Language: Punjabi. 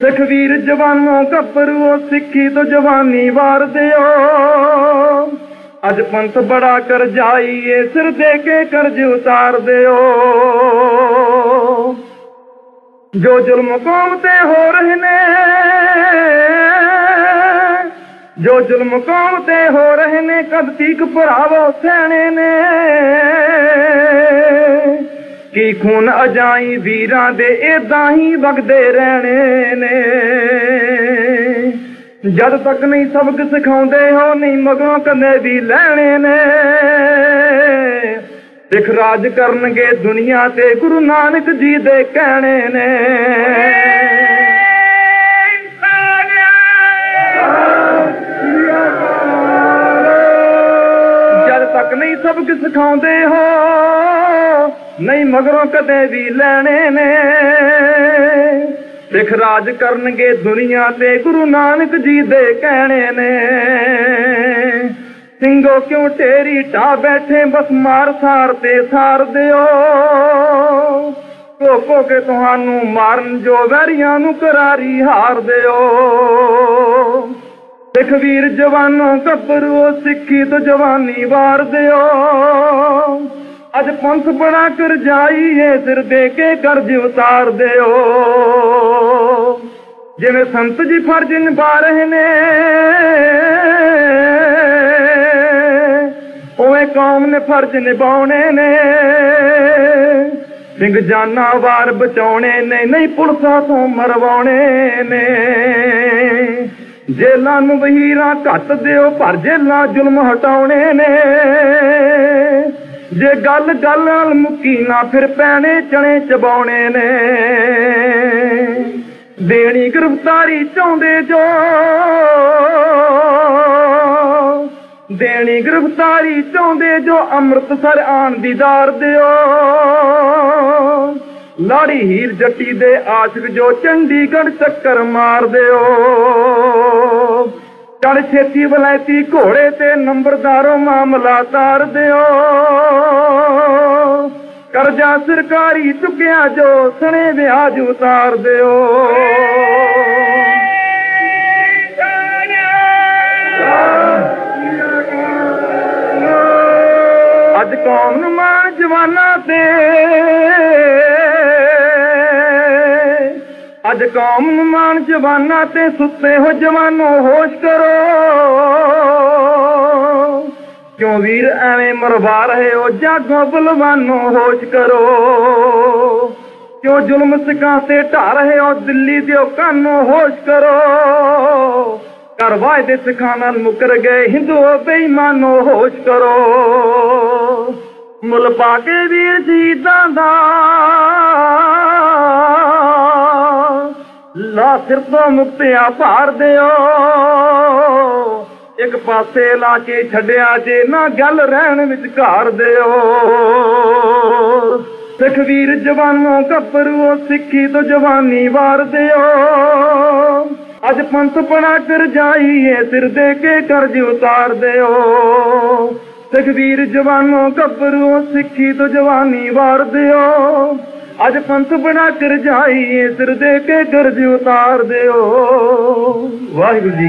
ਸਿੱਖ ਜਵਾਨੋ ਗੱਭਰੂ ਸਿੱਖੀ ਤੋਂ ਜਵਾਨੀ ਵਾਰ ਦਿਓ। ਅੱਜ ਪੰਥ ਬੜਾ ਕਰ ਜਾਈਏ, ਸਿਰ ਦੇ ਕੇ ਕਰਜ਼ ਉਤਾਰ ਦਿਓ। ਜੋ ਜ਼ੁਲਮ ਕੌਮ ਤੇ ਹੋ ਰਹੇ ਨੇ, ਜੋ ਜ਼ੁਲਮ ਕੌਮ ਤੇ ਹੋ ਰਹੇ ਨੇ, ਕਦ ਤੀਕ ਭਰਾਵੋ ਸਹਿਣੇ ਨੇ। ਕੀ ਖੂਨ ਅਜਾਈ ਵੀਰਾਂ ਦੇ ਇਦਾਂ ਹੀ ਵਗਦੇ ਰਹਿਣੇ ਨੇ। ਜਦ ਤੱਕ ਨਹੀਂ ਸਬਕ ਸਿਖਾਉਂਦੇ ਹੋ, ਨਹੀਂ ਮਗਰੋਂ ਕਦੇ ਵੀ ਲੈਣੇ ਨੇ। ਸਿੱਖ ਰਾਜ ਕਰਨਗੇ ਦੁਨੀਆ ਤੇ, ਗੁਰੂ ਨਾਨਕ ਜੀ ਦੇ ਕਹਿਣੇ ਨੇ। ਜਦ ਤੱਕ ਨਹੀਂ ਸਬਕ ਸਿਖਾਉਂਦੇ ਹੋ ਨਹੀਂ ਮਗਰੋਂ ਕਦੇ ਵੀ ਲੈਣੇ ਨੇ। ਸਿੱਖ ਰਾਜ ਕਰਨਗੇ ਦੁਨੀਆ ਤੇ ਗੁਰੂ ਨਾਨਕ ਜੀ ਦੇ ਕਹਿਣੇ ਨੇ। ਸਿੰਘੋ ਕਿਉਂ ਢੇਰੀ ਢਾ ਬੈਠੇ, ਬਸ ਮਾਰ ਸਾਰ ਤੇ ਸਾਰ ਦਿਓ। ਕੋ ਕੋ ਕੇ ਤੁਹਾਨੂੰ ਮਾਰਨ ਜੋ ਵੈਰੀਆਂ ਨੂੰ ਕਰਾਰੀ ਹਾਰ ਦਿਓ। ਸਿੱਖ ਵੀਰ ਜਵਾਨੋ ਗੱਭਰੂ, ਸਿੱਖੀ ਤੋਂ ਜਵਾਨੀ ਵਾਰ ਦਿਓ। ਅੱਜ ਪੰਥ ਬਣਾ ਕਰ ਜਾਈਏ ਸਿਰ ਦੇ ਕੇ ਕਰਜ਼ ਉਤਾਰ ਦਿਓ। ਜਿਵੇਂ ਸੰਤ ਜੀ ਫਰਜ਼ ਨਿਭਾ ਰਹੇ ਨੇ, ਉਵੇਂ ਕੌਮ ਨੇ ਫਰਜ਼ ਨਿਭਾਉਣੇ ਨੇ। ਸਿੰਘ ਜਾਨਾਂ ਵਾਰ ਬਚਾਉਣੇ ਨੇ, ਨਹੀਂ ਪੁਲਸਾਂ ਤੋਂ ਮਰਵਾਉਣੇ ਨੇ। ਜੇਲਾਂ ਨੂੰ ਵਹੀਰਾਂ ਘੱਟ ਦਿਓ, ਪਰ ਜੇਲਾਂ ਜ਼ੁਲਮ ਹਟਾਉਣੇ ਨੇ। ਜੇ ਗੱਲ ਗੱਲ ਨਾਲ ਮੁੱਕੀ ਨਾ, ਫਿਰ ਪੈਣੇ ਚਣੇ ਚਬਾਉਣੇ ਨੇ। ਦੇਣੀ ਗ੍ਰਿਫਤਾਰੀ ਚਾਹੁੰਦੇ ਜੋ। ਦੇਣੀ ਗ੍ਰਿਫਤਾਰੀ ਚਾਹੁੰਦੇ ਜੋ, ਅੰਮ੍ਰਿਤਸਰ ਆਣ ਦੀਦਾਰ ਦਿਓ। ਲਾੜੀ ਹੀਰ ਜੱਟੀ ਦੇ ਆਸ਼ਿਕ ਜੋ ਚੰਡੀਗੜ੍ਹ ਚੱਕਰ ਮਾਰ ਦਿਓ। ਚੜ ਛੇਤੀ ਵਲੈਤੀ ਘੋੜੇ ਤੇ ਨੰਬਰਦਾਰੋ ਮਾਮਲਾ ਤਾਰ ਦਿਓ। ਕਰਜ਼ਾ ਸਰਕਾਰੀ ਚੁੱਕਿਆ ਜੋ ਸਣੇ ਵਿਆਜ ਉਤਾਰ ਦਿਓ। ਅੱਜ ਕੌਮ ਨੂੰ ਮਾਣ ਜਵਾਨਾਂ ਤੇ? ਅੱਜ ਕੌਮ ਨੂੰ ਮਾਣ ਜਵਾਨਾਂ ਤੇ ਸੁੱਤੇ ਹੋ ਜਵਾਨੋ, ਹੋਸ਼ ਕਰੋ। ਕਿਉਂ ਵੀਰ, ਐਵੇਂ ਮਰਵਾ ਰਹੇ ਹੋ? ਜਾਗੋ ਬਲਵਾਨੋ, ਹੋਸ਼ ਕਰੋ। ਕਿਉਂ ਜ਼ੁਲਮ ਸਿਕਾਂ ਤੇ ਢਾ ਰਹੇ ਹੋ? ਦਿੱਲੀ ਦਿਓ ਕਾਨੋ, ਹੋਸ਼ ਕਰੋ। ਕਰ ਦੇ ਸਿੱਖਾਂ ਨਾਲ ਮੁਕਰ ਗਏ ਹਿੰਦੂ ਬੇਈਮਾਨੋ, ਹੋਸ਼ ਕਰੋ। ਮੁੱਲ ਪਾ ਕੇ ਵੀਰ ਸ਼ਹੀਦਾਂ ਦਾ ਲਾ ਸਿਰ ਤੋਂ ਮੁਕਤਿਆ ਭਾਰ ਦਿਓ। ਇੱਕ ਪਾਸੇ ਲਾ ਕੇ ਛੱਡਿਆ ਜੇ ਨਾ ਗੱਲ ਰਹਿਣ ਵਿੱਚ ਘਾਰ ਦਿਓ। ਸਿੱਖ ਵੀਰ ਜਵਾਨੋ ਗੱਭਰੂ ਸਿੱਖੀ ਤੋਂ ਜਵਾਨੀ ਵਾਰ ਦਿਓ। ਅੱਜ ਪੰਥ ਬਣਾ ਕਰ ਜਾਈਏ, ਸਿਰ ਦੇ ਕੇ ਕਰਜ਼ ਉਤਾਰ ਦਿਓ। ਸਿੱਖ ਵੀਰ ਜਵਾਨੋ ਗੱਭਰੂ ਸਿੱਖੀ ਤੋਂ ਜਵਾਨੀ ਵਾਰ ਦਿਓ। اڄ پنٿ بڻا جائي گرج اتار اتاريو واهگرو جي